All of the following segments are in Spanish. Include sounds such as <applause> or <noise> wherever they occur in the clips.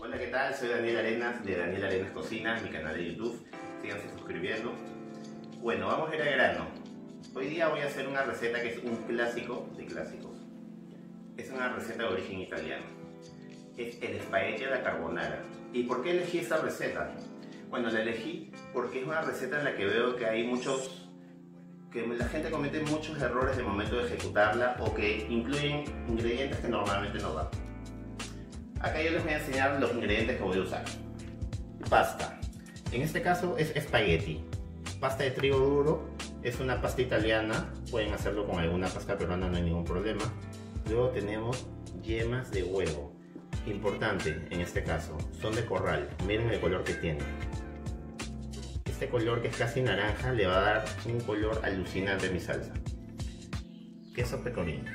Hola, ¿qué tal? Soy Daniel Arenas de Daniel Arenas Cocina, mi canal de YouTube. Síganse suscribiendo. Bueno, vamos a ir al grano. Hoy día voy a hacer una receta que es un clásico de clásicos. Es una receta de origen italiano. Es el espagueti la carbonara. ¿Y por qué elegí esta receta? Bueno, la elegí porque es una receta en la que veo que hay muchos que la gente comete muchos errores de momento de ejecutarla o que incluyen ingredientes que normalmente no van. Acá yo les voy a enseñar los ingredientes que voy a usar. Pasta. En este caso es espagueti. Pasta de trigo duro. Es una pasta italiana. Pueden hacerlo con alguna pasta peruana, no hay ningún problema. Luego tenemos yemas de huevo. Importante en este caso, son de corral. Miren el color que tiene este color que es casi naranja le va a dar un color alucinante a mi salsa. Queso pecorino.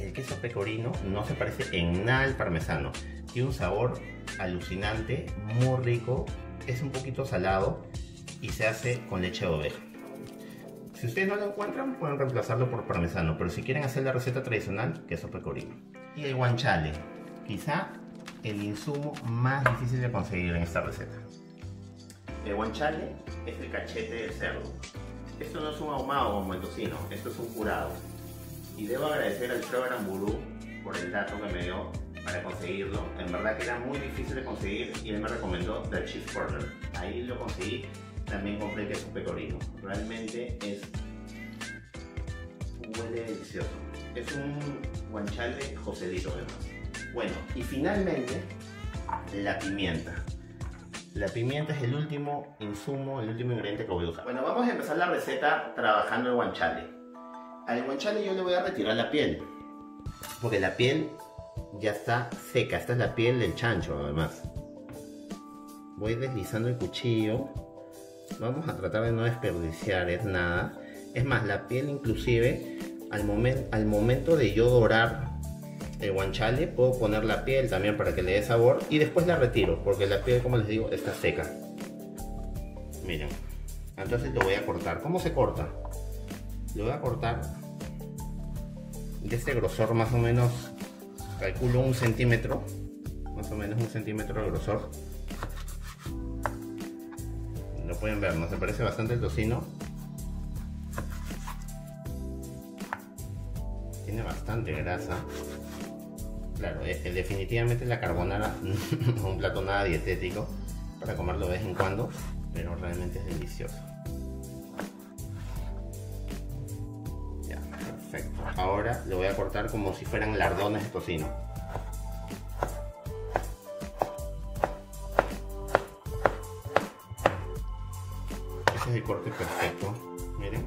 El queso pecorino no se parece en nada al parmesano. Tiene un sabor alucinante, muy rico, es un poquito salado y se hace con leche de oveja. Si ustedes no lo encuentran, pueden reemplazarlo por parmesano, pero si quieren hacer la receta tradicional, queso pecorino. Y el guanciale, quizá el insumo más difícil de conseguir en esta receta. El guanciale es el cachete del cerdo. Esto no es un ahumado como el tocino, esto es un curado. Y debo agradecer al Trevor Aramburu por el dato que me dio para conseguirlo. En verdad que era muy difícil de conseguir y él me recomendó The Cheese Corner. Ahí lo conseguí. También compré queso pecorino. Realmente es... huele delicioso. Es un guanciale joselito además. Bueno, y finalmente la pimienta. La pimienta es el último insumo, el último ingrediente que voy a usar. Bueno, vamos a empezar la receta trabajando el guanciale. Al guanciale yo le voy a retirar la piel. Porque la piel ya está seca. Esta es la piel del chancho además. Voy deslizando el cuchillo. Vamos a tratar de no desperdiciar es nada. Es más, la piel inclusive al, momento al momento de yo dorar el guanciale, puedo poner la piel también para que le dé sabor y después la retiro porque la piel como les digo está seca. Miren entonces lo voy a cortar. ¿cómo se corta? lo voy a cortar de este grosor más o menos calculo un centímetro más o menos un centímetro de grosor. Lo pueden ver, ¿no? Se parece bastante el tocino. Tiene bastante grasa Claro, definitivamente la carbonara es <laughs> un plato nada dietético para comerlo de vez en cuando, pero realmente es delicioso. Ya, perfecto. Ahora lo voy a cortar como si fueran lardones de tocino. Ese es el corte perfecto, miren.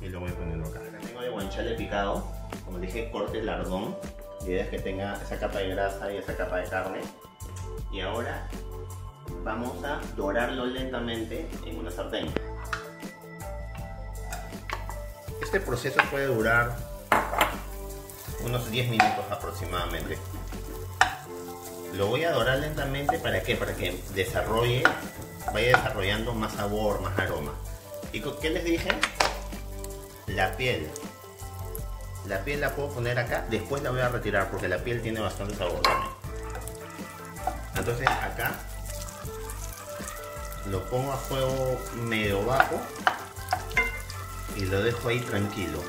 Y lo voy a poner acá. Acá tengo el guanchale picado, como dije, corte lardón la idea es que tenga esa capa de grasa y esa capa de carne. Y ahora vamos a dorarlo lentamente en una sartén. Este proceso puede durar unos 10 minutos aproximadamente. Lo voy a dorar lentamente para que para que desarrolle, vaya desarrollando más sabor, más aroma. ¿Y qué les dije? La piel la piel la puedo poner acá, después la voy a retirar porque la piel tiene bastante sabor también. Entonces acá lo pongo a fuego medio bajo y lo dejo ahí tranquilo.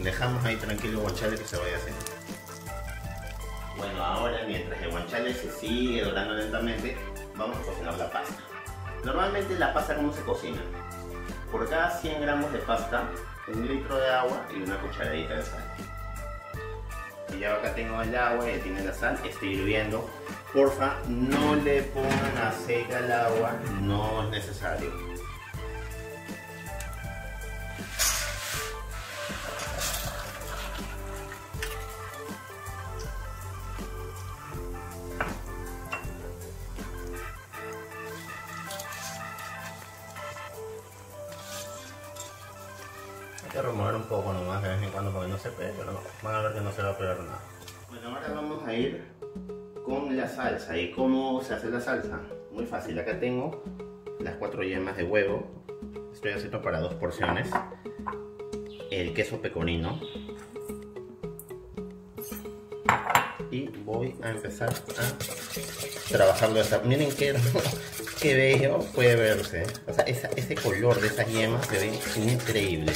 Dejamos ahí tranquilo el guanchale que se vaya haciendo. Bueno, ahora mientras el guanchale se sigue dorando lentamente, vamos a cocinar la pasta. Normalmente la pasta cómo se cocina. Por cada 100 gramos de pasta un litro de agua y una cucharadita de sal. Y ya acá tengo el agua, ya tiene la sal, está hirviendo. Porfa, no le pongan aceite al agua, no es necesario. Poco nomás de vez en cuando para que no se pegue, pero van a ver que no se va a pegar nada. Bueno, ahora vamos a ir con la salsa. ¿Y cómo se hace la salsa? Muy fácil, acá tengo las cuatro yemas de huevo. Estoy haciendo para dos porciones. El queso pecorino. y voy a empezar a trabajarlo. Miren qué, <laughs> qué bello puede verse. O sea, ese color de esas yemas se ve increíble.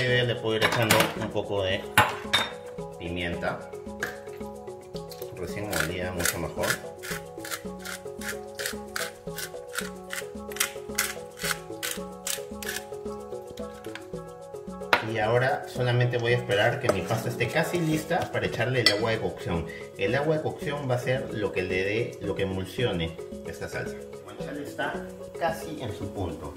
Ya le puedo ir echando un poco de pimienta. Recién molida, mucho mejor. y ahora solamente voy a esperar que mi pasta esté casi lista para echarle el agua de cocción. El agua de cocción va a ser lo que le dé, lo que emulsione esta salsa. El está casi en su punto.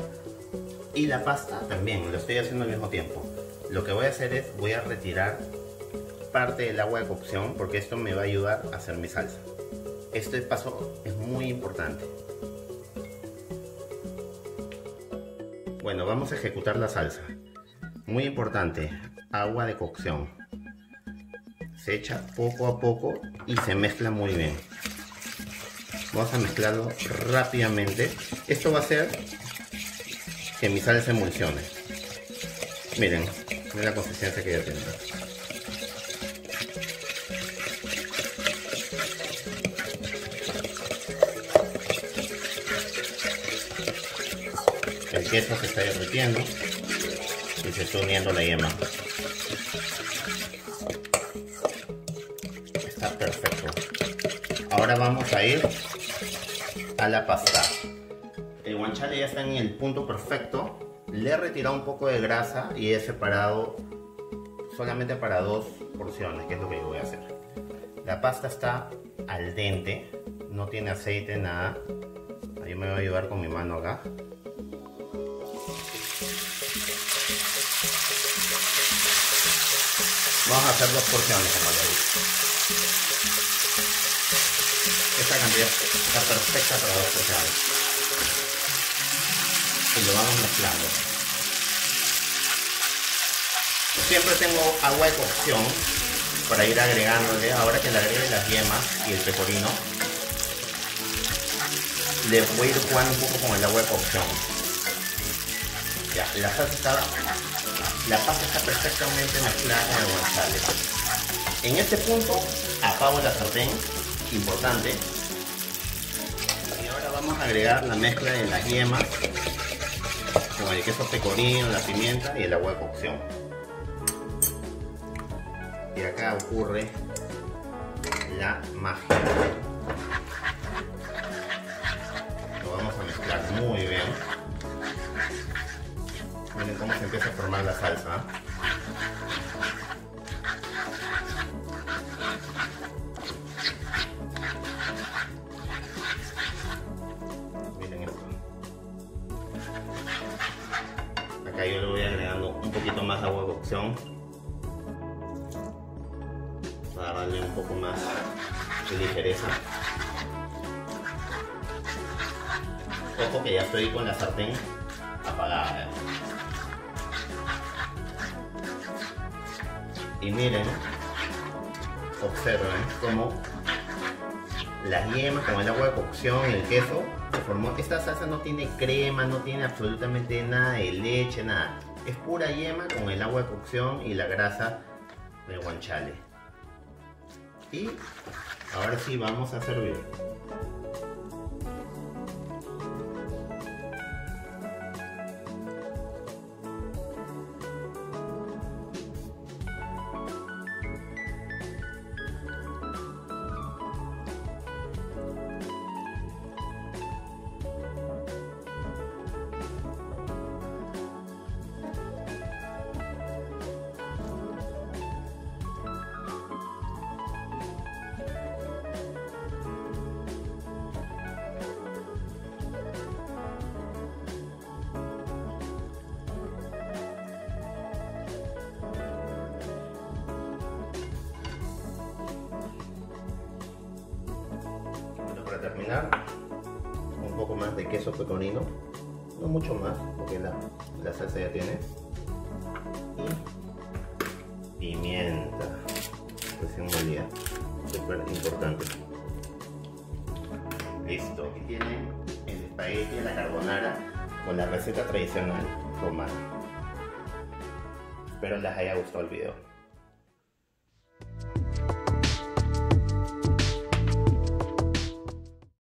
Y la pasta también, lo estoy haciendo al mismo tiempo. Lo que voy a hacer es, voy a retirar parte del agua de cocción porque esto me va a ayudar a hacer mi salsa. Este paso es muy importante. Bueno, vamos a ejecutar la salsa. Muy importante, agua de cocción. Se echa poco a poco y se mezcla muy bien. Vamos a mezclarlo rápidamente. Esto va a hacer que mi salsa emulsione. Miren, miren la consistencia que ya tengo. El queso se está derritiendo y se está uniendo la yema. Está perfecto. Ahora vamos a ir a la pasta. El guanciale ya está en el punto perfecto. Le he retirado un poco de grasa y he separado solamente para dos porciones, que es lo que yo voy a hacer. La pasta está al dente, no tiene aceite, nada. Ahí me voy a ayudar con mi mano acá. Vamos a hacer dos porciones como. Esta cantidad está perfecta para dos porciones. Y lo vamos mezclando. Siempre tengo agua de cocción para ir agregándole, ahora que le agregue las yemas y el pecorino, le voy a ir jugando un poco con el agua de cocción. Ya, la salsa está la pasta está perfectamente mezclada con el guanciale. En este punto apago la sartén, importante. Y ahora vamos a agregar la mezcla de las yemas con el queso pecorino, la pimienta y el agua de cocción. Y acá ocurre la magia. Lo vamos a mezclar muy bien. Miren cómo se empieza a formar la salsa. Poquito más agua de cocción. Para darle un poco más de ligereza. Ojo que ya estoy con la sartén apagada. Y miren, observen cómo la yema con el agua de cocción el queso se formó. Esta salsa no tiene crema, no tiene absolutamente nada de leche, nada. Es pura yema con el agua de cocción y la grasa del guanciale. Y ahora sí vamos a servir. Terminar, un poco más de queso pecorino, no mucho más, porque la, la salsa ya tiene. Y pimienta, recién molida, súper importante. Listo, aquí tienen el espagueti la carbonara con la receta tradicional romana. Espero les haya gustado el video.